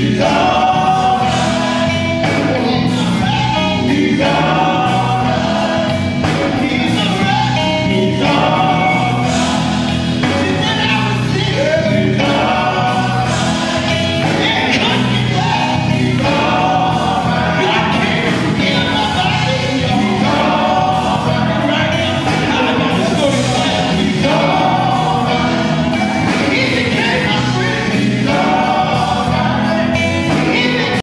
dia.